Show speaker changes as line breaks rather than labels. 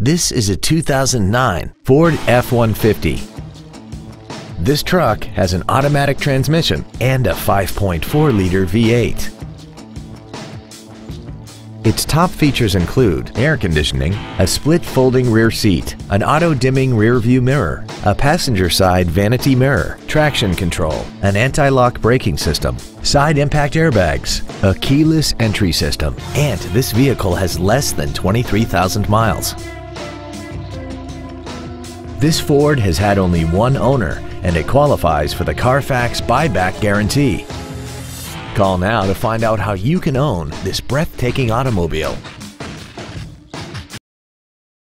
This is a 2009 Ford F-150. This truck has an automatic transmission and a 5.4-liter V8. Its top features include air conditioning, a split folding rear seat, an auto-dimming rear view mirror, a passenger side vanity mirror, traction control, an anti-lock braking system, side impact airbags, a keyless entry system, and this vehicle has less than 23,000 miles. This Ford has had only one owner and it qualifies for the Carfax buyback guarantee. Call now to find out how you can own this breathtaking automobile.